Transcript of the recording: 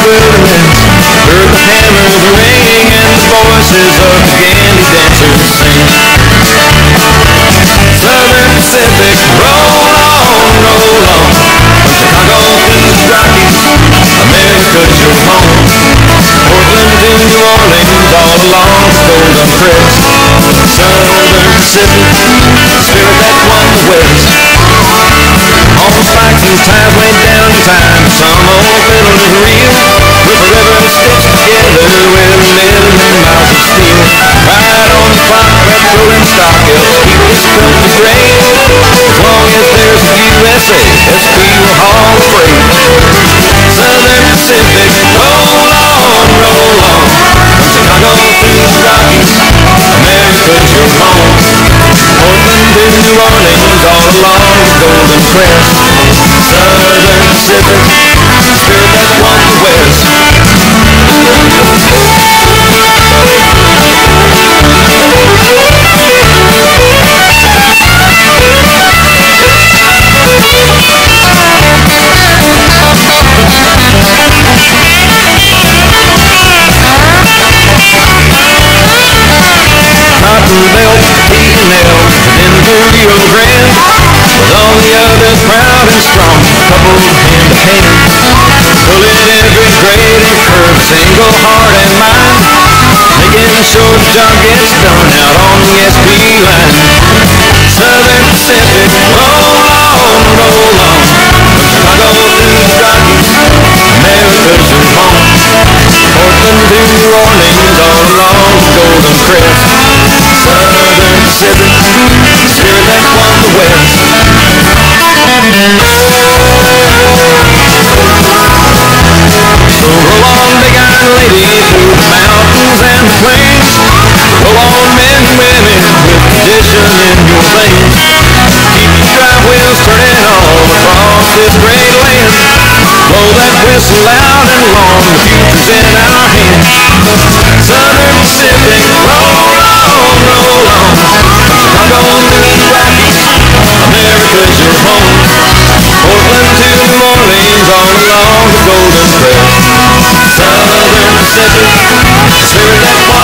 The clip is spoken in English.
wilderness Heard the hammers are ringing and the voices of the gandy dancers sing Southern Pacific, roll on, roll on. From Chicago to the Rockies, America's your home Portland to New Orleans, all along the Golden Crest Southern Pacific, spirit that won the West Almost like those times went down in time, some old isn't great As long as there's a few SASP or haul freight Southern Pacific, roll on, roll on. From Chicago to the Rockies, America's your home. Portland to New Orleans, all along the Golden Crest the With all the others proud and strong, coupled to hand. Pulling every grade and curve, single heart and mind. Making sure the job gets done out on the SP in our hands. Southern Pacific, roll on, roll on. Chicago to the Rockies, America's your home. Portland to New Orleans, all along the Golden Crest. Southern Pacific, spirit that.